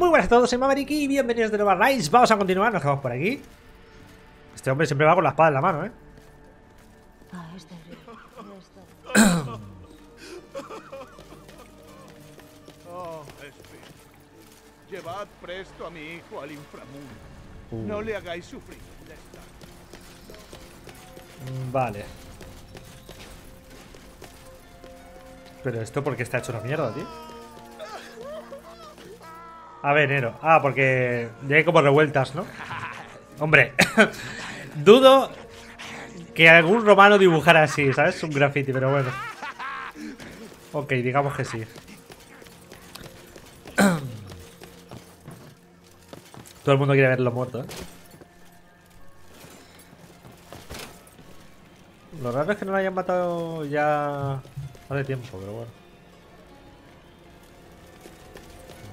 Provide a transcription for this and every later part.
Muy buenas a todos, soy Maverick y bienvenidos de nuevo a Rise. Vamos a continuar, nos quedamos por aquí. Este hombre siempre va con la espada en la mano, ¿eh? Ah, es Oh. Llevad presto a mi hijo al inframundo. Uh. No le hagáis sufrir. Mm, Vale. Pero esto porque está hecho una mierda, tío. A ver, Nero. Ah, porque ya como revueltas, ¿no? Hombre, dudo que algún romano dibujara así, ¿sabes? Un graffiti, pero bueno. Ok, digamos que sí. Todo el mundo quiere verlo muerto, ¿eh? Lo raro es que no lo hayan matado ya hace tiempo, pero bueno.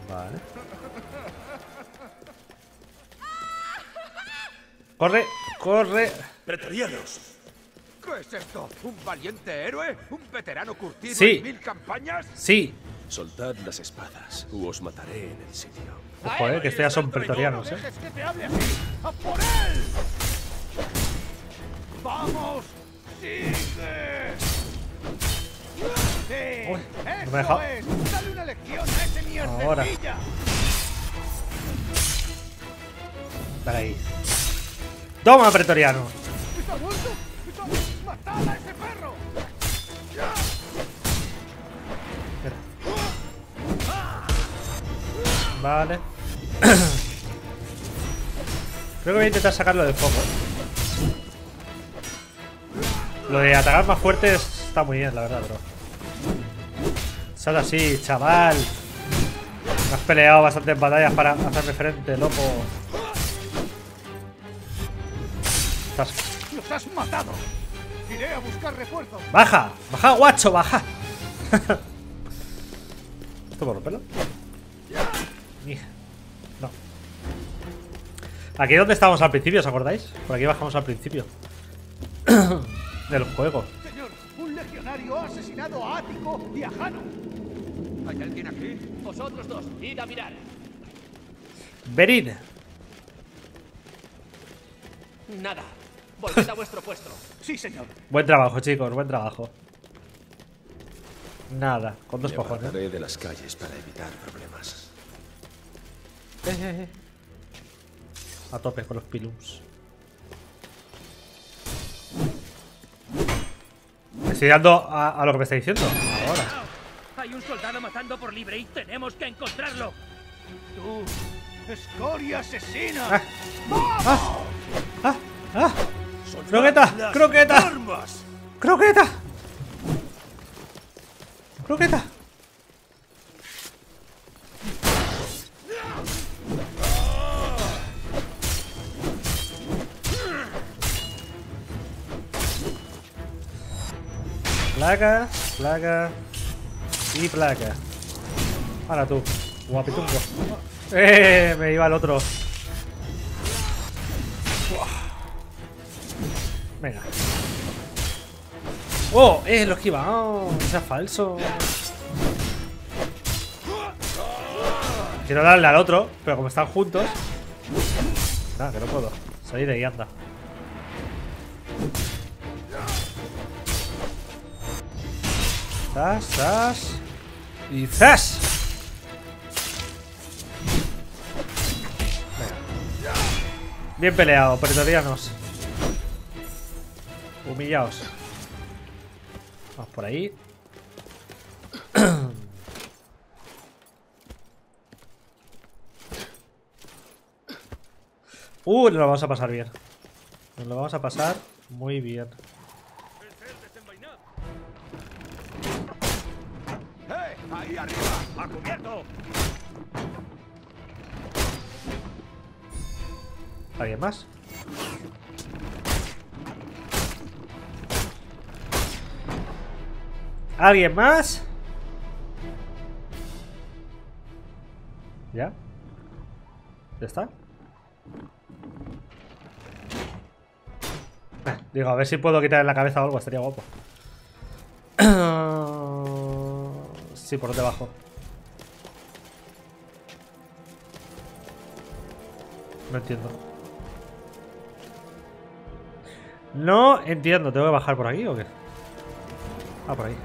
Vale. Corre, corre. Pretorianos, ¿Qué es esto? ¿Un valiente héroe? ¿Un veterano curtido Sí. en mil campañas? Sí. soltad las espadas u os mataré en el sitio. Ojo, eh, que estos ya son pretorianos, eh. ¡Dejes que te hable así! ¡A por él! ¡Vamos! ¡Sigue! ¡Sí! Uy, no me ha ¡Eso dejado. es! ¡Dale una lección a ese Ahora. mierdecilla! Dale ahí. Toma, pretoriano. ¡Está muerto! ¡Está- ¡Matad a ese perro! Vale. Creo que voy a intentar sacarlo del foco. Lo de atacar más fuerte está muy bien, la verdad, bro. Sal así, chaval. Me has peleado bastantes batallas para hacerme frente, loco. Has matado! Iré a buscar refuerzos. ¡Baja! ¡Baja, guacho! ¡Baja! ¿Esto por romperlo? Ni- No. Aquí es donde estábamos al principio, ¿os acordáis? Por aquí bajamos al principio. Del juego. Señor, un legionario ha asesinado a Ático y a Jano. ¿Hay alguien aquí? Vosotros dos, id a mirar. Berin. Nada. Volved a vuestro puesto. Sí, señor. Buen trabajo, chicos, buen trabajo. Nada, con dos Me cojones. de las calles para evitar problemas. Eh, eh, eh. A tope con los pilums. Me estoy dando a, a lo que me está diciendo. Ahora. Hay un soldado matando por libre y tenemos que encontrarlo. Tú, escoria asesina. Ah. ¡Ah! ¡Ah! ¡Croqueta! ¡Croqueta! ¡Croqueta! ¡Croqueta! Placa, placa y placa. Ahora tú, guapitungo. ¡Eh! Me iba el otro. Venga. ¡Oh! ¡Eh! Lo esquivado. No sea falso. Quiero darle al otro, pero como están juntos. Nada, que no puedo. Salir de ahí, anda. ¡Zas, zas! ¡Y zas! Venga. Bien peleado, pretorianos. Humillaos. Vamos por ahí. Uh, nos lo vamos a pasar bien. Nos lo vamos a pasar muy bien. ¡Ahí arriba! ¡A cubierto! ¿Alguien más? ¿Alguien más? ¿Ya? ¿Ya está? Eh, Digo, a ver si puedo quitarle la cabeza o algo, estaría guapo. Sí, por debajo. No entiendo. No entiendo. ¿Tengo que bajar por aquí o qué? Ah, por ahí.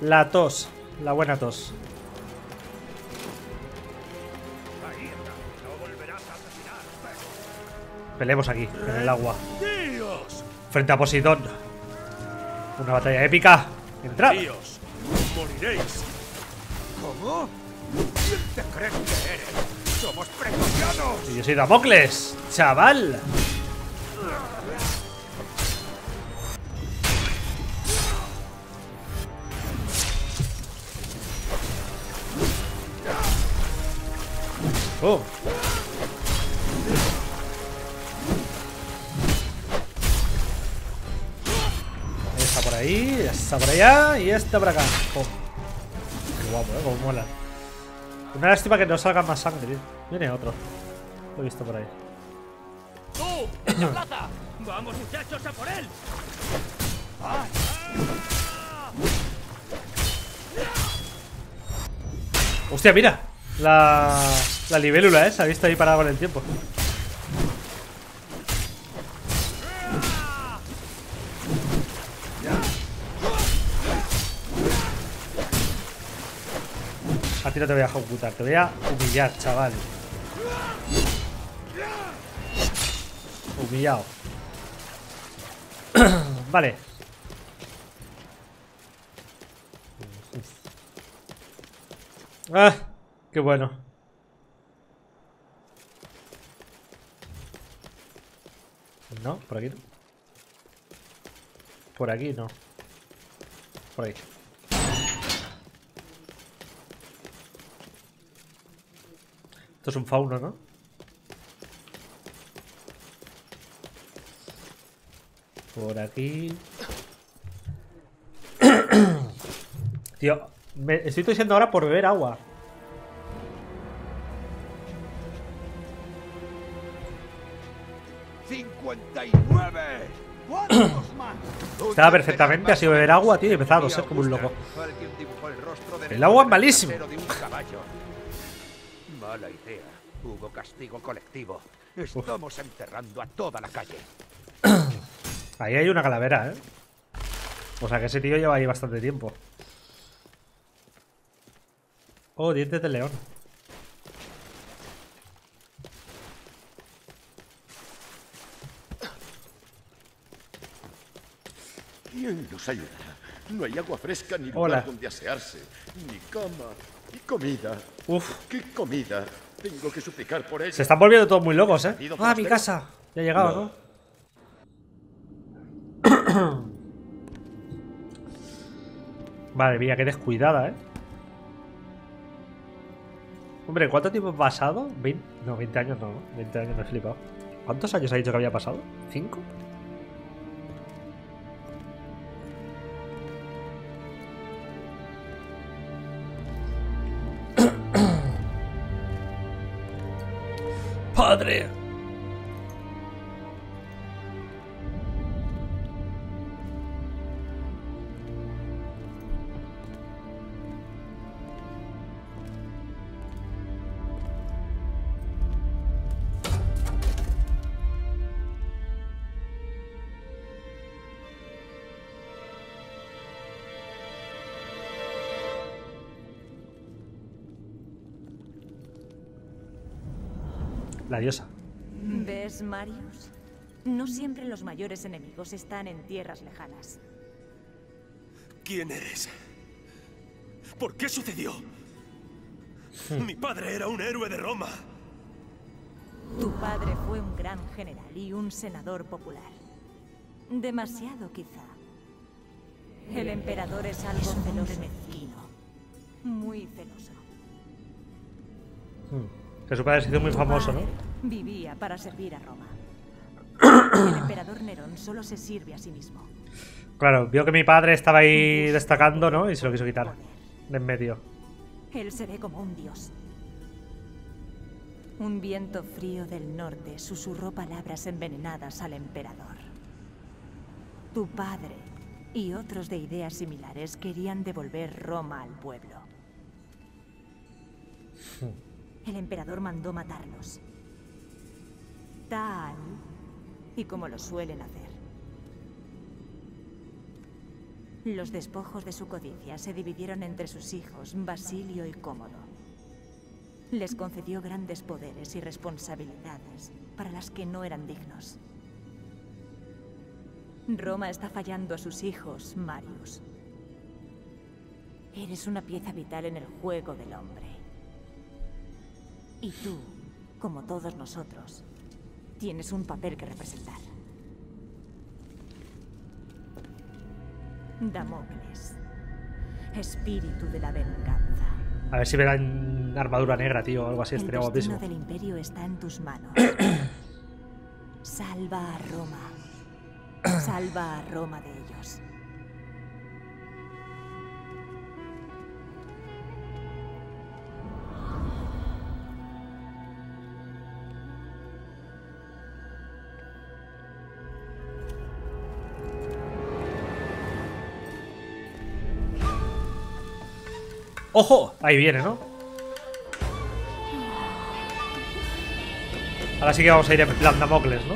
La tos. La buena tos. Peleemos aquí, en el agua. Frente a Poseidón. Una batalla épica. Entrad. ¡Moriréis! ¿Cómo? ¿Quién te crees que eres? ¡Somos precocianos! Y yo soy Damocles, chaval. Esta por allá y esta por acá. Oh. Qué guapo, eh, como mola. Una lástima que no salga más sangre. Viene otro. Lo he visto por ahí. ¡Vamos, muchachos, a por él! Hostia, mira. La, la libélula, ¿eh? Se ha visto ahí parada con el tiempo. No te voy a ejecutar, te voy a humillar, chaval. Humillado. vale. Ah, qué bueno. No, por aquí no. Por aquí no. Por ahí. Esto es un fauno, ¿no? Por aquí. Tío, me estoy tosiendo ahora por beber agua. ¡59! ¿Cuántos más? Estaba perfectamente, ha sido beber agua, tío, y empezaba a toser como un loco. El agua es malísimo. Mala idea. Hubo castigo colectivo. Estamos enterrando a toda la calle. Ahí hay una calavera, ¿eh? O sea que ese tío lleva ahí bastante tiempo. Oh, dientes de león. ¿Quién nos ayudará? No hay agua fresca ni Hola. lugar donde asearse, ni cama, ni comida. Uf, ¿Qué comida? Tengo que suplicar por ella. se están volviendo todos muy locos, ¿eh? ¿Ido Ah, mi casa. Ya ha llegado, ¿no? Madre mía, qué descuidada, ¿eh? Hombre, ¿cuánto tiempo ha pasado? ¿20? No, 20 años no, ¿no? 20 años me he flipado. ¿Cuántos años ha dicho que había pasado? ¿Cinco? ¡Padre! La diosa. ¿Ves, Marius? No siempre los mayores enemigos están en tierras lejanas. ¿Quién eres? ¿Por qué sucedió? Mi padre era un héroe de Roma. Tu padre fue un gran general y un senador popular. Demasiado, quizá. El emperador es algo celoso. mezquino. Muy celoso. Que su padre se hizo muy famoso, ¿no? padre Vivía para servir a Roma. El emperador Nerón solo se sirve a sí mismo. Claro, vio que mi padre estaba ahí destacando, ¿no? Y se lo quiso quitar. De en medio. Él se ve como un dios. Un viento frío del norte susurró palabras envenenadas al emperador. Tu padre y otros de ideas similares querían devolver Roma al pueblo. El emperador mandó matarlos. Tal y como lo suelen hacer. Los despojos de su codicia se dividieron entre sus hijos, Basilio y Cómodo. Les concedió grandes poderes y responsabilidades para las que no eran dignos. Roma está fallando a sus hijos, Marius. Eres una pieza vital en el juego del hombre. Y tú, como todos nosotros, tienes un papel que representar. Damocles, espíritu de la venganza. A ver si me dan armadura negra, tío, o algo así, El estaría destino guapísimo. del imperio está en tus manos. Salva a Roma. Salva a Roma de ellos. ¡Ojo! Ahí viene, ¿no? Ahora sí que vamos a ir en plan Damocles, ¿no?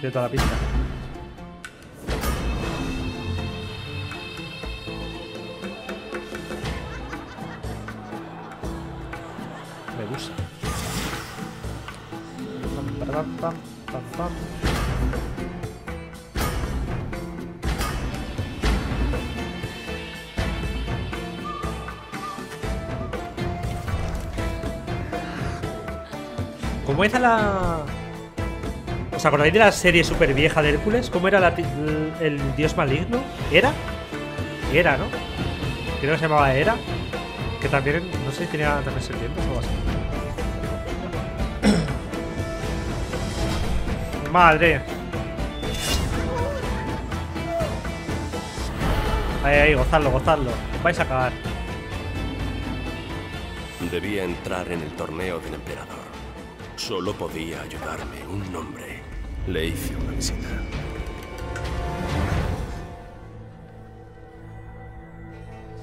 De toda la pista. ¿Cómo era la...? ¿Os acordáis de la serie super vieja de Hércules? ¿Cómo era el, dios maligno? ¿Era? Era, ¿no? Creo que se llamaba Era. Que también, no sé si tenía también serpientes o algo así. Madre. Ahí, ahí, gozadlo, gozadlo. Vais a cagar. Debía entrar en el torneo del emperador. Solo podía ayudarme un nombre. Le hice una visita.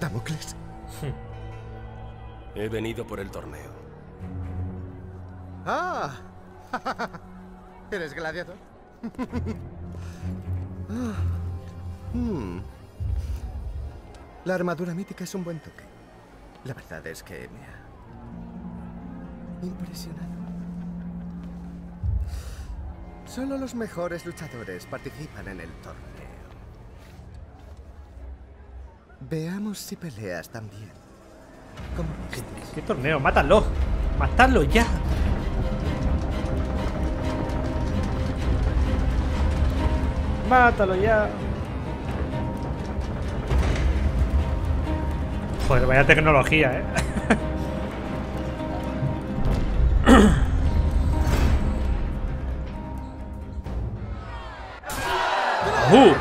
Damocles. He venido por el torneo. ¡Ah! ¿Eres gladiador? Hmm. La armadura mítica es un buen toque. La verdad es que me ha impresionado. Solo los mejores luchadores participan en el torneo. Veamos si peleas también. ¿Cómo vistes? ¿Qué torneo? ¡Mátalo! ¡Matadlo ya! ¡Mátalo ya! Joder, vaya tecnología, eh. ¡Uh!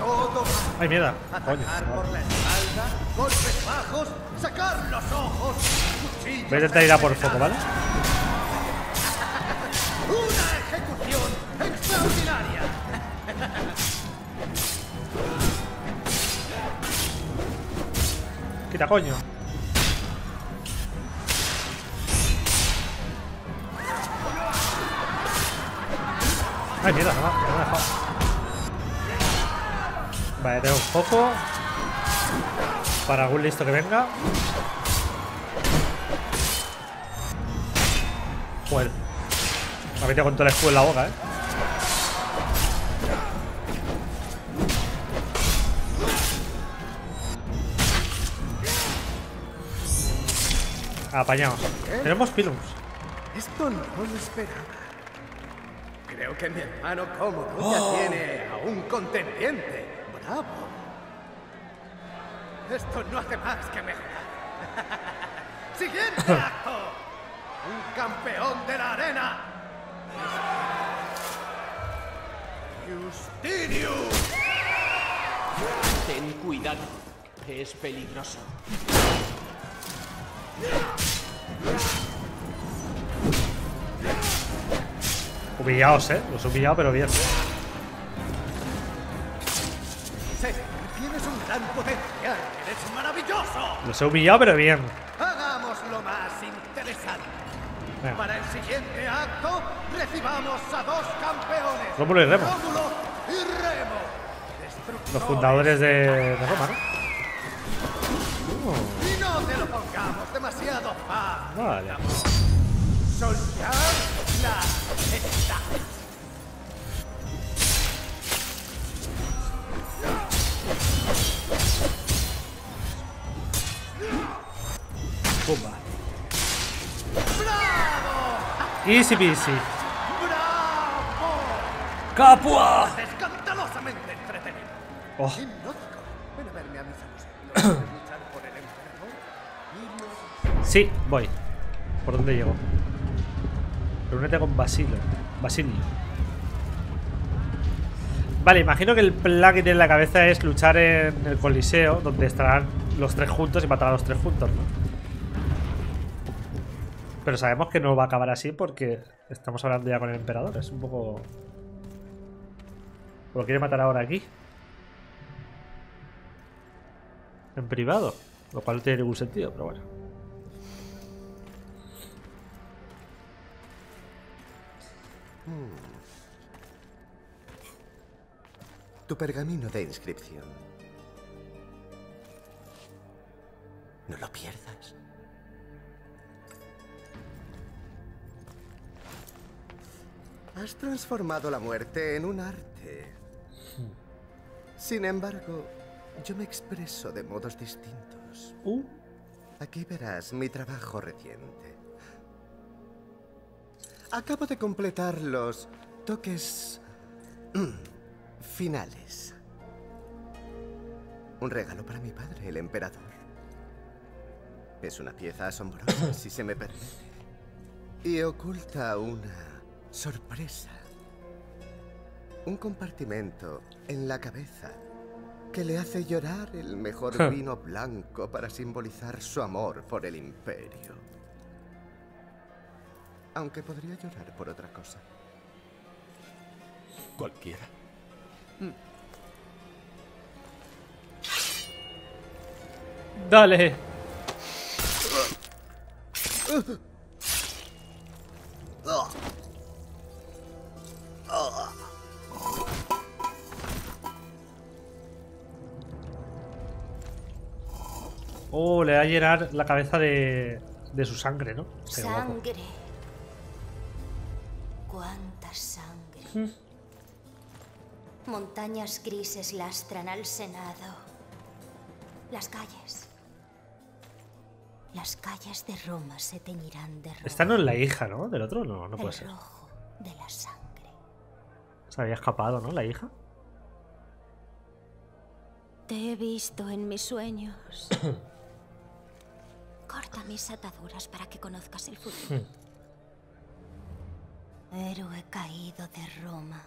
¡Oh! ¡Ay, mierda! Coño. Atacar por la espalda, golpes bajos, sacar los ojos, cuchillos Voy a intentar ir a por foco, ¿vale? ¡Una ejecución extraordinaria! Quita, coño. Ay, mierda, no no me ha dejado. Vale, tengo un foco. Para algún listo que venga. Joder. Me ha metido con todo el escudo en la boca, eh. Apañados. Tenemos pilums. Esto no lo esperaba. Que mi hermano Cómodo ya tiene a un contendiente. ¡Bravo! Esto no hace más que mejorar. ¡Siguiente acto! ¡Un campeón de la arena! ¡Justinius! Ten cuidado. Es peligroso. Humillados, eh. Los he humillado, pero bien. tienes un gran potencial. Eres maravilloso. Los he humillado, pero bien. Hagamos lo más interesante. Venga. Para el siguiente acto, recibamos a dos campeones. Rómulo y Remo. Rómulo y Remo. Destructores. Los fundadores de, de Roma, ¿no? Y no te lo pongamos demasiado fácil. Vale. Pumba. Easy peasy. ¡Bravo! ¡Capua! Escandalosamente entretenido. Oh, Hipnótico. Ven a verme a mi salón. ¿No quieres luchar por el emperador? Y los- sí, voy. ¿Por dónde llego? Reúnete con Basilio. Basilio. Vale, imagino que el plan que tiene en la cabeza es luchar en el Coliseo, donde estarán los tres juntos y matar a los tres juntos, ¿no? Pero sabemos que no va a acabar así porque estamos hablando ya con el emperador. Es un poco. ¿O lo quiere matar ahora aquí? En privado. Lo cual no tiene ningún sentido, pero bueno. Tu pergamino de inscripción. No lo pierdas. Has transformado la muerte en un arte. Sin embargo, yo me expreso de modos distintos. Uh, Aquí verás mi trabajo reciente. Acabo de completar los toques mm, finales. Un regalo para mi padre, el emperador. Es una pieza asombrosa, si se me permite. Y oculta una sorpresa. Un compartimento en la cabeza que le hace llorar el mejor vino blanco para simbolizar su amor por el imperio. Aunque podría llorar por otra cosa. Cualquiera. dale. Oh, le va a llenar la cabeza de, de su sangre, ¿no? Qué guapo. Sangre. Cuánta Montañas grises lastran al Senado. Las calles. Las calles de Roma se teñirán de rojo. Esta no es la hija, ¿no? Del otro no, no puede el ser. rojo de la sangre. Se había escapado, ¿no? La hija. Te he visto en mis sueños. Corta mis ataduras para que conozcas el futuro. Héroe caído de Roma.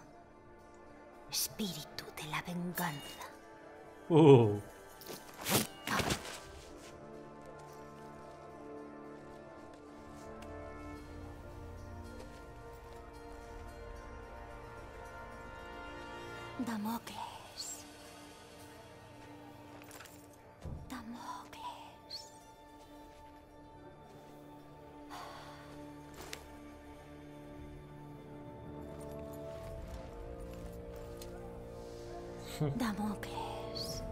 Espíritu de la venganza. Uh. Damocles. Damocles.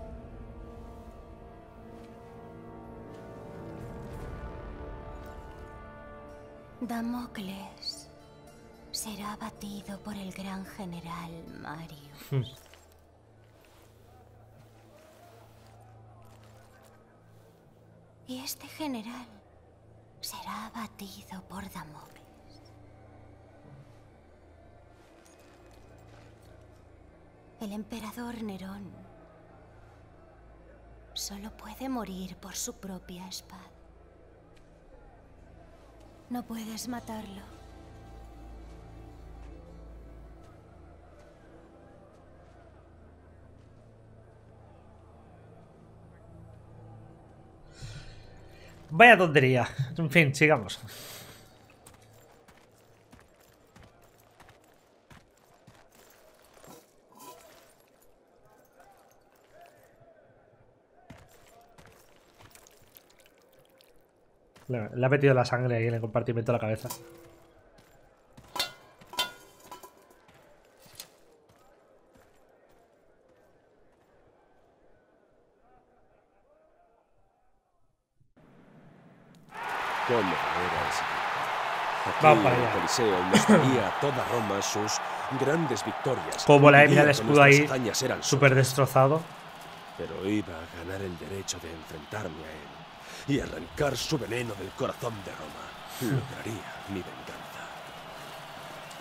Damocles será abatido por el gran general Marius. Y este general será abatido por Damocles. El emperador Nerón solo puede morir por su propia espada. No puedes matarlo. Vaya tontería. En fin, sigamos. Le, le ha metido la sangre ahí en el compartimento de la cabeza. Vamos para en el allá. Coliseo mostraría a toda Roma sus grandes victorias. Como la mira el escudo ahí, súper destrozado. Pero iba a ganar el derecho de enfrentarme a él y arrancar su veneno del corazón de Roma. Lograría mi venganza.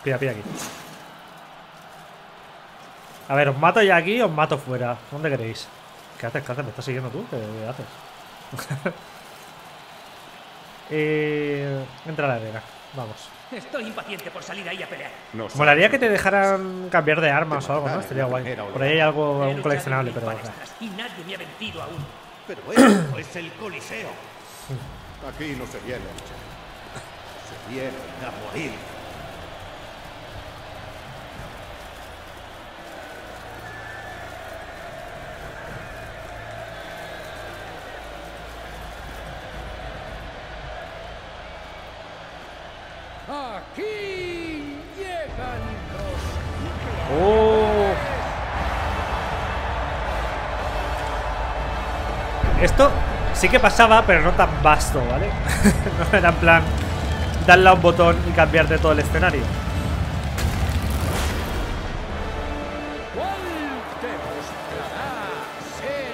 Pilla, pilla aquí. A ver, ¿os mato ya aquí o os mato fuera? ¿Dónde queréis? ¿Qué haces? ¿Qué haces? ¿Me estás siguiendo tú? ¿Qué haces? eh, entra a la arena. Vamos. Estoy impaciente por salir ahí a pelear. Molaría que te dejaran cambiar de armas o algo, ¿no? Estaría guay. Por ahí hay algo, un coleccionable, pero... Y nadie me ha vencido aún. Pero esto es el Coliseo. Aquí no se viene a luchar. Se viene a morir. Sí que pasaba, pero no tan vasto, ¿vale? no era en plan darle a un botón y cambiarte todo el escenario. ¿Cuál demostrará ser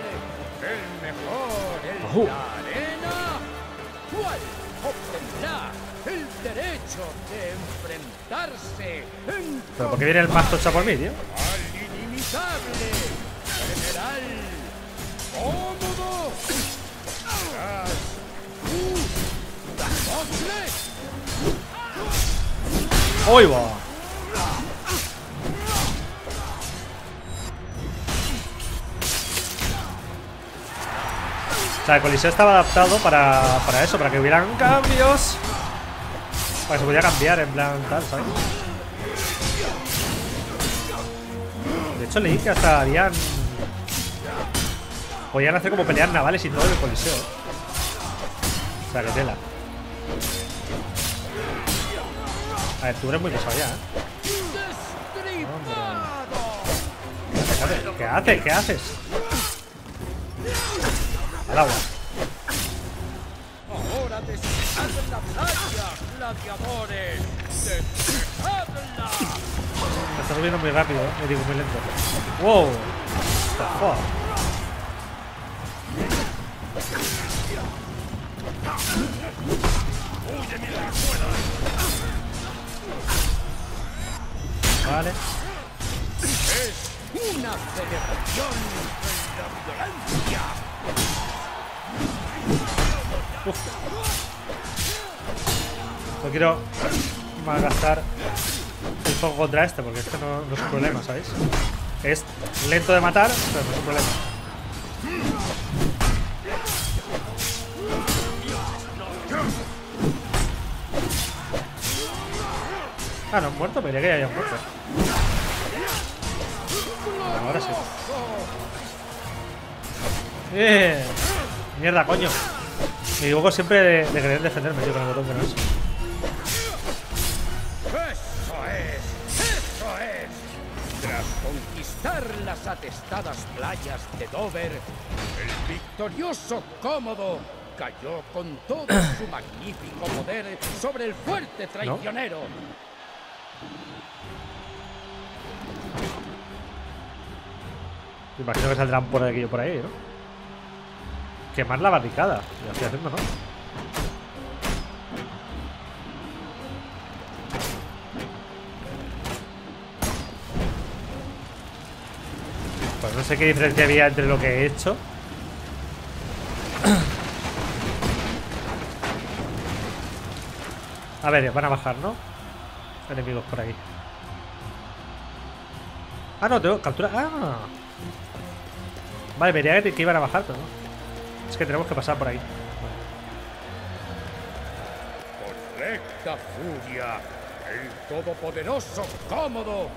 el mejor en Ojú. la arena? ¿Cuál obtendrá el derecho de enfrentarse en Pero porque viene el mazo hecho por mí, tío. ¡Uy, va! O sea, el Coliseo estaba adaptado para, para eso, para que hubieran cambios. Para que se pudiera cambiar en plan tal, ¿sabes? De hecho, leí que hasta harían. Podían hacer como peleas navales y todo en el Coliseo. O sea, que tela. A ver, tú eres muy pesado ya, ¿eh? ¿Qué haces? ¿Qué haces? ¿Qué haces? Al agua. Ahora la playa, gladiadores. Me está subiendo muy rápido, ¿eh? Me digo muy lento. ¡Wow! What the fuck? Vale. Una celebración la violencia. No quiero malgastar el fuego contra este, porque este no, no es un problema, ¿sabéis? Es lento de matar, pero no es un problema. Ah, no han muerto, pero que ya hayan muerto. Ahora sí. ¡Eh! Mierda, coño. Me equivoco siempre de, de querer defenderme, tío, con el botón que no es, eso es. Tras conquistar las atestadas playas de Dover, el victorioso Cómodo cayó con todo su magnífico poder sobre el fuerte traicionero. Me imagino que saldrán por aquí o por ahí, ¿no? Quemar la barricada. Lo estoy haciendo, ¿no? Pues no sé qué diferencia había entre lo que he hecho. A ver, van a bajar, ¿no? Enemigos por aquí. Ah, no, tengo captura. Ah. Vale, vería que, que iban a bajar, pero no. Es que tenemos que pasar por ahí. Con recta furia, el todopoderoso Cómodo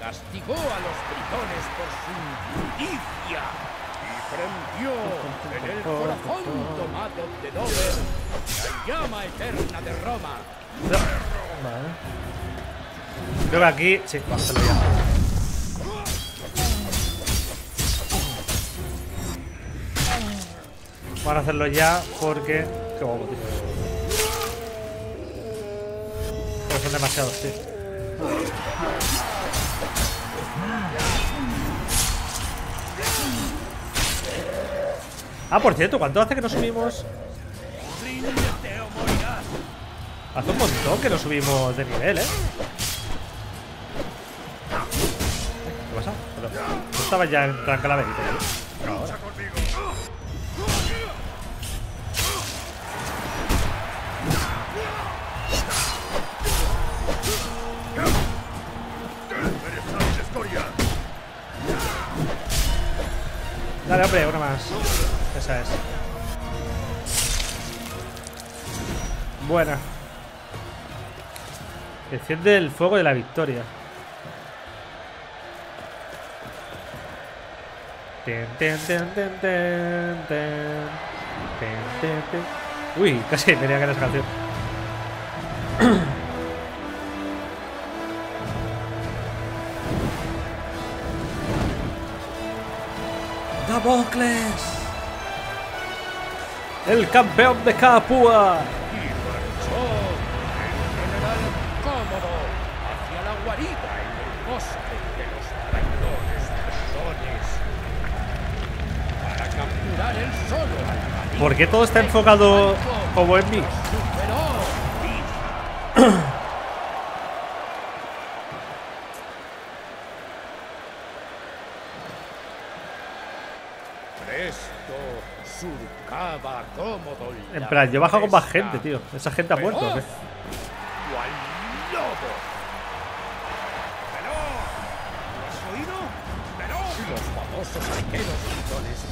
castigó a los britones por su injusticia y prendió en el corazón domado de Dover la llama eterna de Roma. Vale. Creo que aquí. Sí, vamos a hacerlo ya. Vamos a hacerlo ya porque. Qué guapo, tío. Pero son demasiados, tío. Ah, por cierto, ¿cuánto hace que no subimos? Hace un montón que no subimos de nivel, ¿eh? ¿Qué pasa? Pero, ¿no estaba ya en plan calaverita? ¿eh? Ahora. Dale, hombre, una más. Esa es. Buena. Enciende el fuego de la victoria. Ten, ten, ten, ten, ten, ten. Ten, ten, ten. Uy, casi tenía que esa canción. ¡Damocles! ¡El campeón de Capua! Y marchó el general cómodo hacia la guarida en el bosque de los traidores dragones para capturar él solo al marino ¿Por qué todo está enfocado como en mí? En la plan, yo bajo con más gente, tío. ¿Esa gente ha muerto o qué?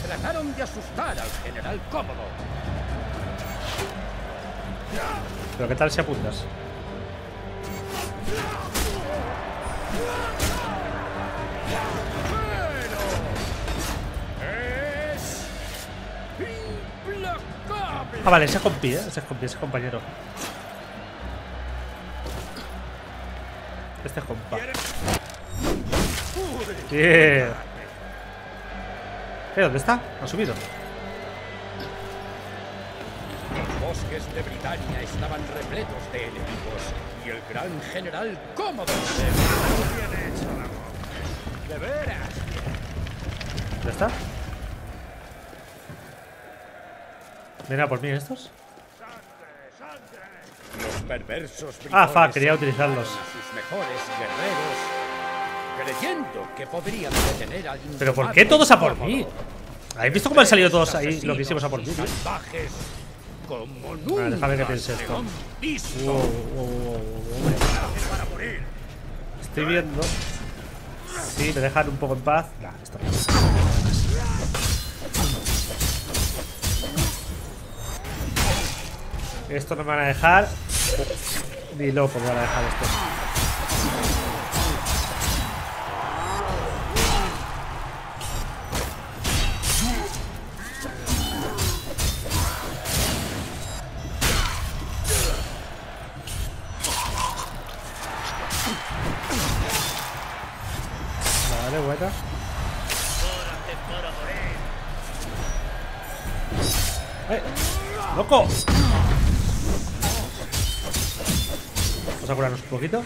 Trataron de asustar al general cómodo. ¿Pero qué tal si apuntas? Ah, vale, ese es compi, ¿eh? Ese es compi, ese es compañero. Este es compa. Yeah. ¿Eh? ¿Dónde está? ¿Ha subido? Los bosques de Britania estaban repletos de enemigos y el gran general cómodo se ¡De veras! ¿Dónde está? ¿Vienen a por mí estos? Los perversos Ah, britones quería utilizarlos. enviaron a sus mejores guerreros creyendo que podrían detener al ¿Pero por qué todos a por mí? ¿Habéis visto cómo han salido todos ahí Asesinos loquísimos a por mí, como Vale, déjame que nunca piense se esto. Wow, wow. Estoy viendo. Sí, me dejan un poco en paz. Nah. Esto no me van a dejar. Ni loco me van a dejar esto. Poquito.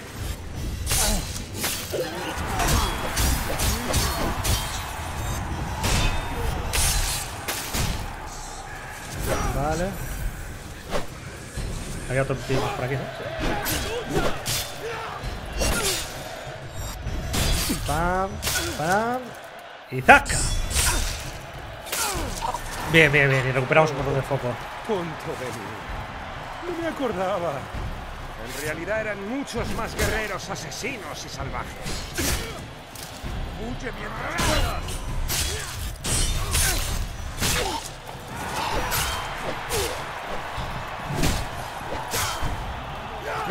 Vale. Hay otro tío por aquí, ¿no? Pam, pam. Y ¡zaca! Bien, bien, bien. Y recuperamos un poco de foco. Punto de. No me acordaba. En realidad eran muchos más guerreros asesinos y salvajes. Huye mientras puedas.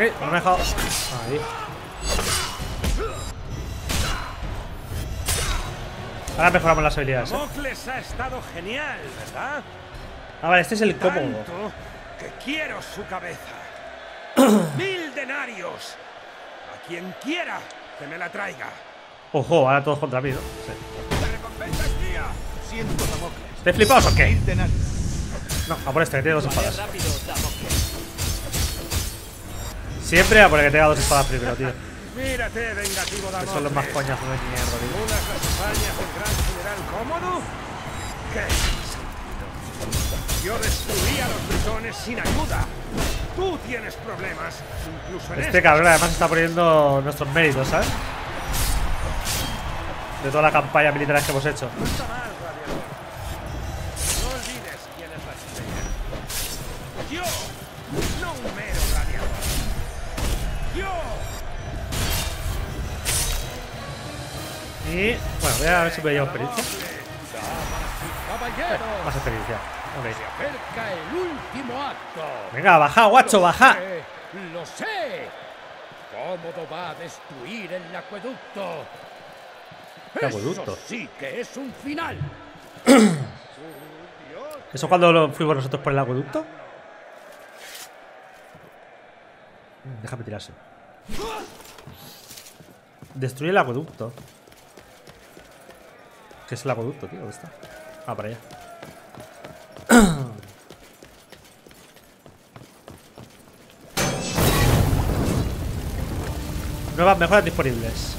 Eh, no me dejado. Ahí. Ahora mejoramos las habilidades. ¿eh? Damocles ha estado genial, ¿verdad? Ah, vale, este es el cómodo. Que quiero su cabeza. Mil denarios. A quien quiera que me la traiga. Ojo, ahora todos contra mí, ¿no? Sí. La recompensa es mía. Siento Damocles. ¿Estáis flipados o qué? No, a por este, que tiene dos espadas. rápido. Siempre a por el que tenga dos espadas primero, tío. Mírate, vengativo Que son los más coñazos de mierda, tío. ¿Unas las hazañas del gran general cómodo? ¿Qué sentido? Yo destruí a los britones sin ayuda. Tú tienes problemas, incluso en Este cabrón además está poniendo nuestros méritos, ¿sabes? De toda la campaña militar que hemos hecho. Y bueno, voy a ver si me llevo experiencia. Más experiencia. Ok. Se acerca el último acto. Venga, baja, guacho, Lo baja. sé, Lo sé. Cómodo va a destruir el acueducto. ¿Qué acueducto? Eso sí que es un final. ¿Eso cuando lo fuimos nosotros por el acueducto? Déjame tirarse. Destruye el acueducto. ¿Qué es el acueducto, tío? ¿Dónde está? Ah, para allá. Nuevas mejoras disponibles.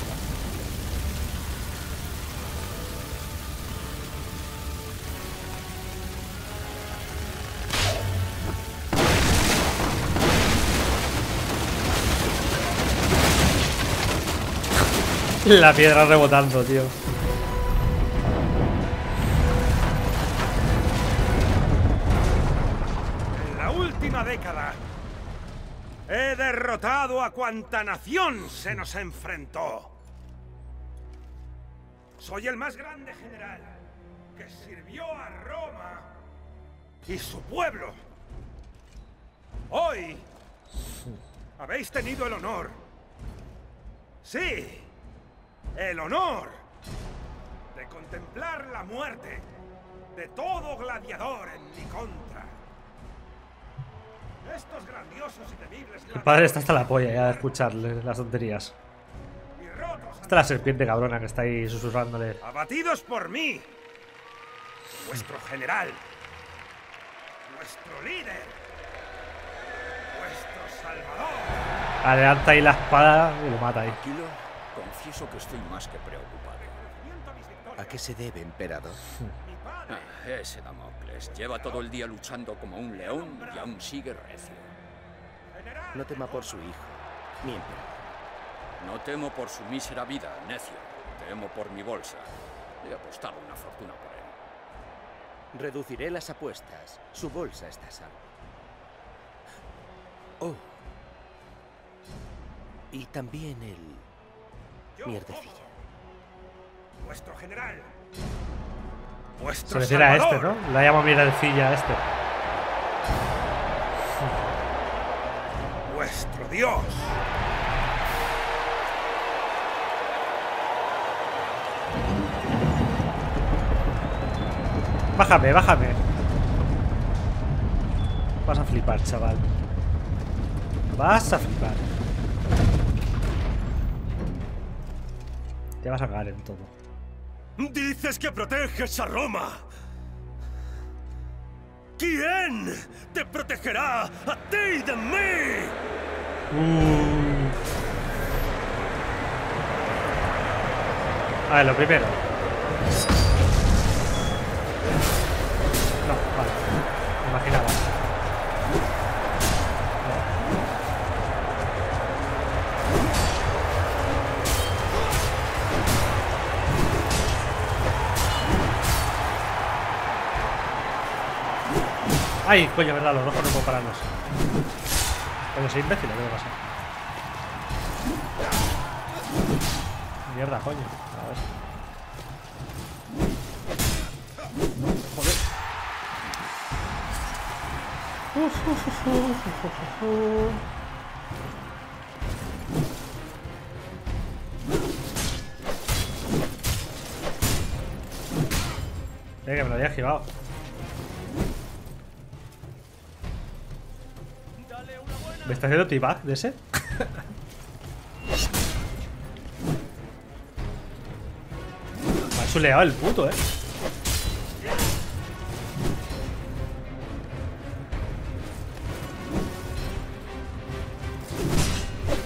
La piedra rebotando, tío. Década he derrotado a cuanta nación se nos enfrentó. Soy el más grande general que sirvió a Roma y su pueblo. Hoy habéis tenido el honor. Sí, el honor de contemplar la muerte de todo gladiador en mi contra. Estos grandiosos y temibles El padre está hasta la polla ya de escucharle las tonterías. y rotos Esta es la serpiente cabrona que está ahí susurrándole. abatidos por mí, vuestro general, vuestro líder, vuestro salvador. Adelanta ahí la espada y lo mata ahí. Tranquilo, confieso que estoy más que preocupado. ¿A qué se debe, emperador? Ah, ese Damocles lleva todo el día luchando como un león y aún sigue recio. No tema por su hijo, mi emperador. No temo por su mísera vida, necio. Temo por mi bolsa. He apostado una fortuna por él. Reduciré las apuestas. Su bolsa está a salvo. Oh. Y también el mierdecilla. vuestro general, Se refiere a este, ¿no? La llamo miradecilla a este. vuestro dios. Bájame, bájame. Vas a flipar, chaval. Vas a flipar. Te vas a cagar en todo. Dices que proteges a Roma. ¿Quién te protegerá a ti de mí? A ver, lo primero. Ay, coño, verdad, los rojos no puedo pararlos. Coño, soy imbécil, ¿qué me pasa? Mierda, coño. A ver. Joder. Uf, uf. Eh, que me lo había girado. ¿Me está haciendo t-bag de ese? me ha chuleado el puto, eh.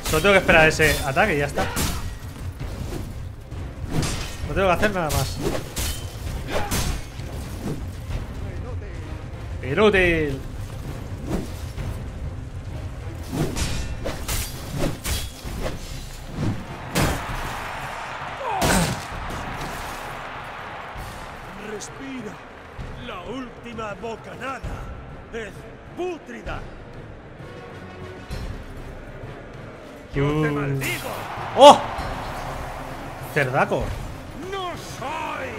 Solo tengo que esperar ese ataque y ya está. No tengo que hacer nada más. Inútil. Cerdaco. ¡No soy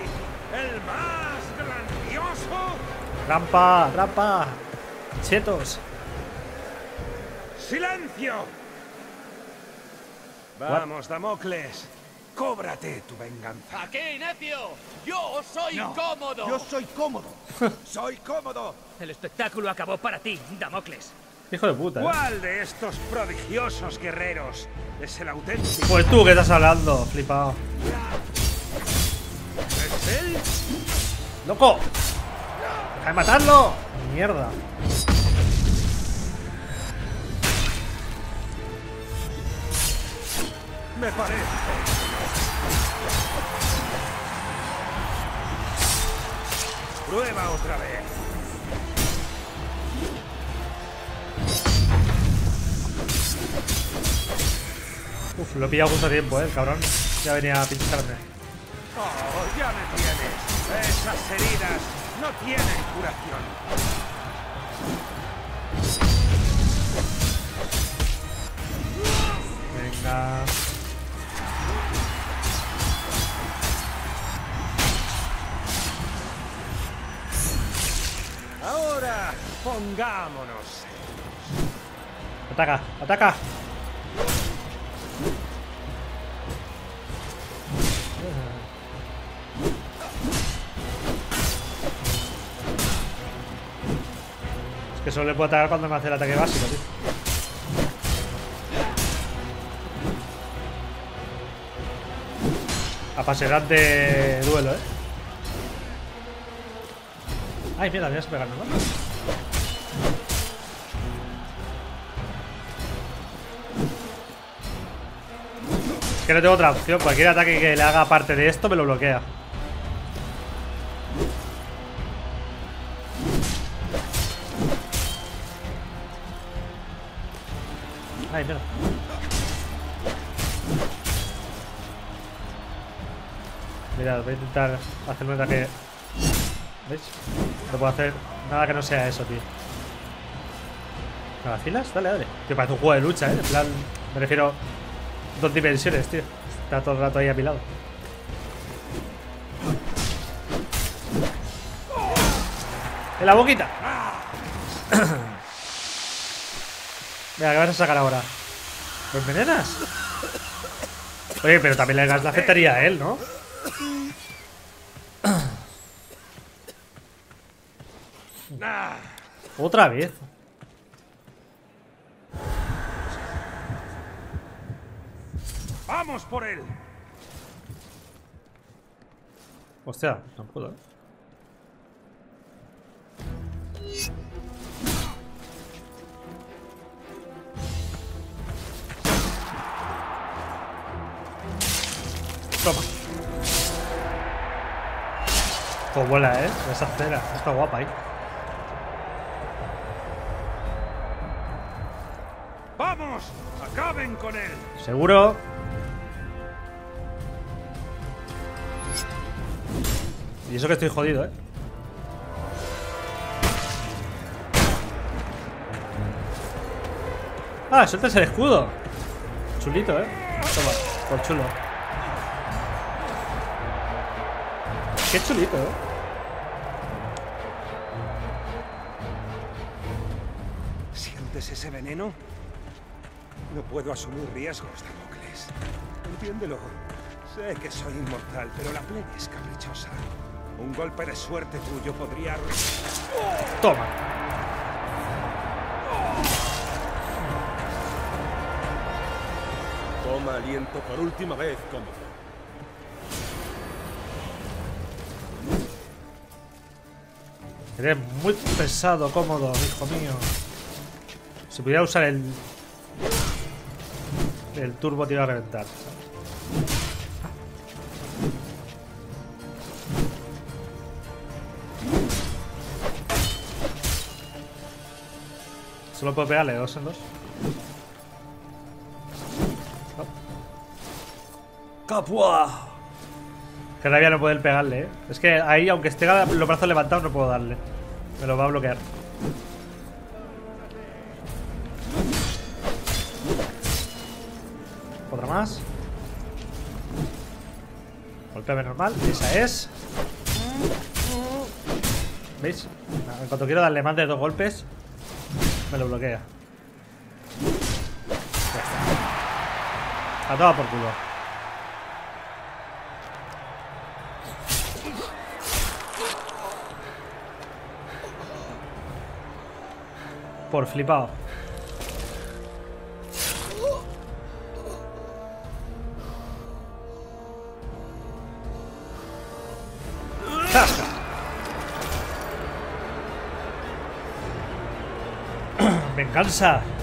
el más grandioso! Trampa, trampa. Chetos. ¡Silencio! Vamos, Damocles. Cóbrate tu venganza. ¡Aquí, necio! ¡Yo soy cómodo! Yo soy cómodo. soy cómodo. El espectáculo acabó para ti, Damocles. Hijo de puta. ¿eh? ¿Cuál de estos prodigiosos guerreros es el auténtico? Pues tú, ¿qué estás hablando? Flipado. ¿Es él? ¡Loco! ¡Deja de matarlo! ¡Mierda! Me parece. Prueba otra vez. Uf, lo he pillado justo a tiempo, eh, el cabrón. Ya venía a pincharme. Oh, ya me tienes. Esas heridas no tienen curación. Venga. Ahora pongámonos. Ataca, ataca. Es que solo le puedo atacar cuando me hace el ataque básico, tío. Apasionante duelo, eh. Ay, mira, me vas pegando, ¿no? Que no tengo otra opción. Cualquier ataque que le haga parte de esto me lo bloquea. Ay, mira. Mirad, voy a intentar hacer un ataque. ¿Veis? No puedo hacer nada que no sea eso, tío. ¿Me vacilas? Dale, dale. Tío, parece un juego de lucha, ¿eh? En plan, me refiero dos dimensiones, tío. Está todo el rato ahí apilado. ¡En la boquita! Venga, ¿qué vas a sacar ahora? ¿Lo envenenas? Oye, pero también el gas le afectaría a él, ¿no? Otra vez. ¡Vamos por él! Hostia, no puedo, ¿eh? Toma. Pues vuela, ¿eh? Esa cera. Está guapa ahí. ¡Vamos! ¡Acaben con él! Seguro. Eso que estoy jodido, ¿eh? Ah, sueltas el escudo. Chulito, ¿eh? Toma, por chulo. Qué chulito, ¿eh? ¿Sientes ese veneno? No puedo asumir riesgos, Damocles. Entiéndelo. Sé que soy inmortal, pero la plebe es caprichosa. Un golpe de suerte tuyo podría... Toma. Toma aliento por última vez, cómodo. Eres muy pesado, cómodo, hijo mío. Si pudiera usar el... El turbo te iba a reventar. Solo puedo pegarle dos en dos. ¡Capua! Que rabia no poder pegarle, ¿eh? Es que ahí, aunque esté los brazos levantados, no puedo darle. Me lo va a bloquear. Otra más. Golpea normal. Esa es. ¿Veis? En cuanto quiero darle más de dos golpes, me lo bloquea. A toda por culo. Por flipado. Venganza.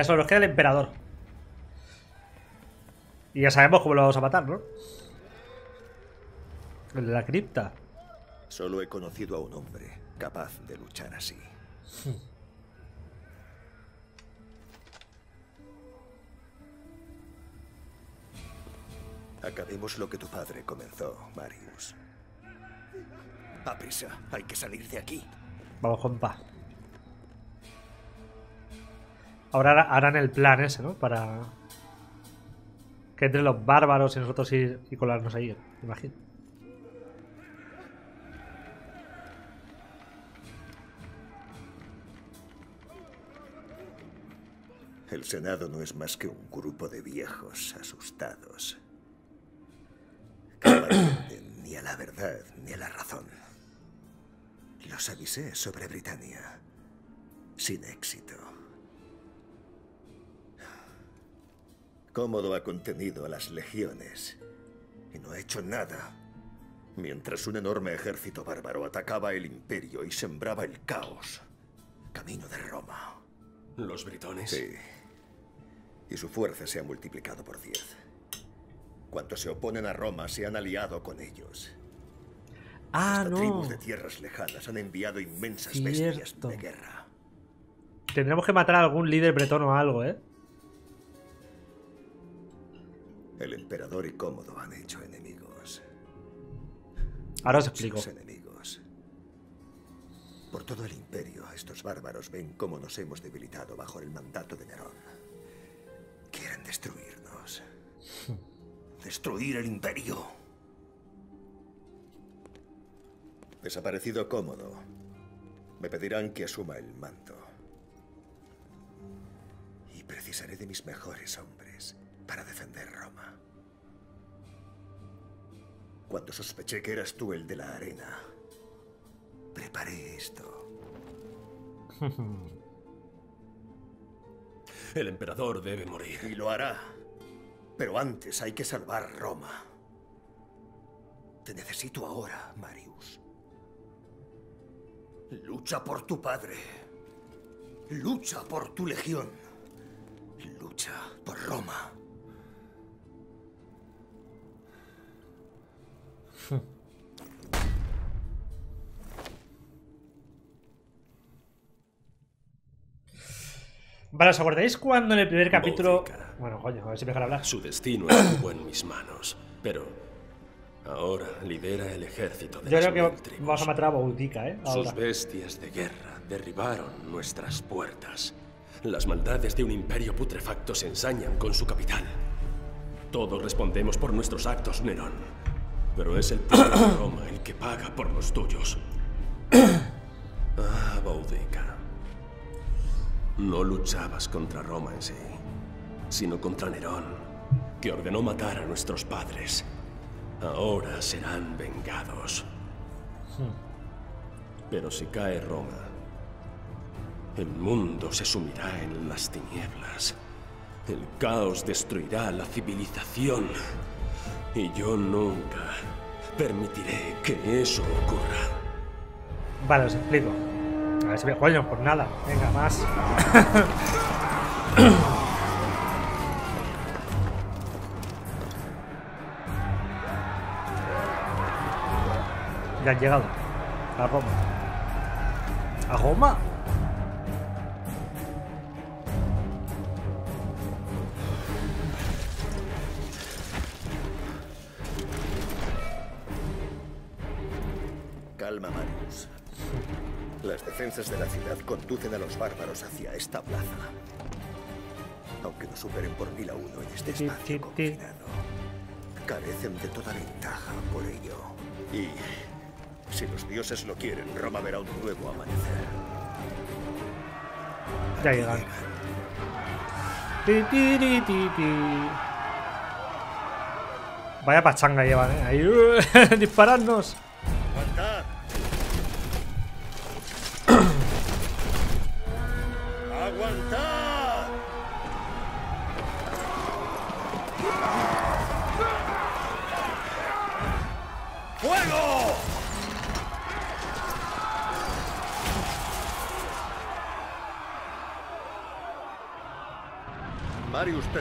Ya solo nos queda el emperador. Y ya sabemos cómo lo vamos a matar, ¿no? El de la cripta. Solo he conocido a un hombre capaz de luchar así. Acabemos lo que tu padre comenzó, Marius. A prisa, hay que salir de aquí. Vamos, compa. Ahora hará- harán el plan ese, ¿no? Para. Que entre los bárbaros y nosotros ir y colarnos ahí, imagino. El Senado no es más que un grupo de viejos asustados. Que no atienden ni a la verdad ni a la razón. Los avisé sobre Britania. Sin éxito. Cómodo ha contenido a las legiones. Y no ha hecho nada. Mientras un enorme ejército bárbaro atacaba el imperio y sembraba el caos. Camino de Roma. ¿Los britones? Sí. Y su fuerza se ha multiplicado por diez. Cuantos se oponen a Roma se han aliado con ellos. Ah, Hasta no. tribus de tierras lejanas han enviado inmensas bestias Cierto. de guerra. Tendremos que matar a algún líder bretón o algo, ¿eh? El emperador y Cómodo han hecho enemigos. Ahora os explico. Enemigos. Por todo el imperio, estos bárbaros ven cómo nos hemos debilitado bajo el mandato de Nerón. Quieren destruirnos. Destruir el imperio. Desaparecido Cómodo. Me pedirán que asuma el mando. Y precisaré de mis mejores hombres para defender Roma. Cuando sospeché que eras tú el de la arena, preparé esto. El emperador debe morir. Y lo hará. Pero antes hay que salvar Roma. Te necesito ahora, Marius. Lucha por tu padre. Lucha por tu legión. lucha por Roma. Vale, ¿os acordáis cuando en el primer capítulo. Boudica. Bueno, coño, a ver si me dejan hablar. Su destino estuvo en mis manos, pero ahora lidera el ejército de Yo las creo que tribus. vamos a matar a Boudica, ¿eh? Sus Ahora. bestias de guerra derribaron nuestras puertas. Las maldades de un imperio putrefacto se ensañan con su capital. Todos respondemos por nuestros actos, Nerón. Pero es el pueblo de Roma el que paga por los tuyos. Ah, Boudica. No luchabas contra Roma en sí, sino contra Nerón, que ordenó matar a nuestros padres. Ahora serán vengados. Pero si cae Roma, el mundo se sumirá en las tinieblas. El caos destruirá la civilización. Y yo nunca permitiré que eso ocurra. Vale, os explico. A ver si me coño, pues nada. Venga, más. ya han llegado. A Roma. ¿A Roma? Calma, Marius. Las defensas de la ciudad conducen a los bárbaros hacia esta plaza. Aunque nos superen por mil a uno en este espacio confinado, carecen de toda ventaja por ello. Y si los dioses lo quieren, Roma verá un nuevo amanecer. Ya llegan. Vaya pachanga llevan, eh. Ahí, disparadnos.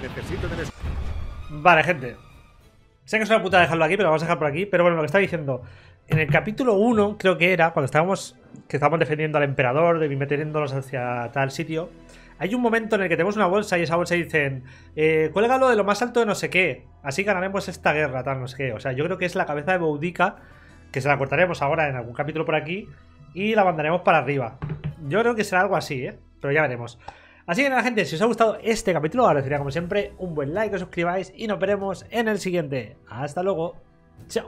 Necesito Vale, gente. Sé que es una puta dejarlo aquí, pero lo vamos a dejar por aquí. Pero bueno, lo que estaba diciendo. En el capítulo 1, creo que era, cuando estábamos. Que estábamos defendiendo al emperador, de metiéndonos hacia tal sitio. Hay un momento en el que tenemos una bolsa y esa bolsa dicen. Eh, cuélgalo de lo más alto de no sé qué. Así ganaremos esta guerra, tal, no sé qué. O sea, yo creo que es la cabeza de Boudica. Que se la cortaremos ahora en algún capítulo por aquí. Y la mandaremos para arriba. Yo creo que será algo así, ¿eh? Pero ya veremos. Así que nada, gente, si os ha gustado este capítulo, agradecería como siempre un buen like, os suscribáis y nos veremos en el siguiente. Hasta luego. Chao.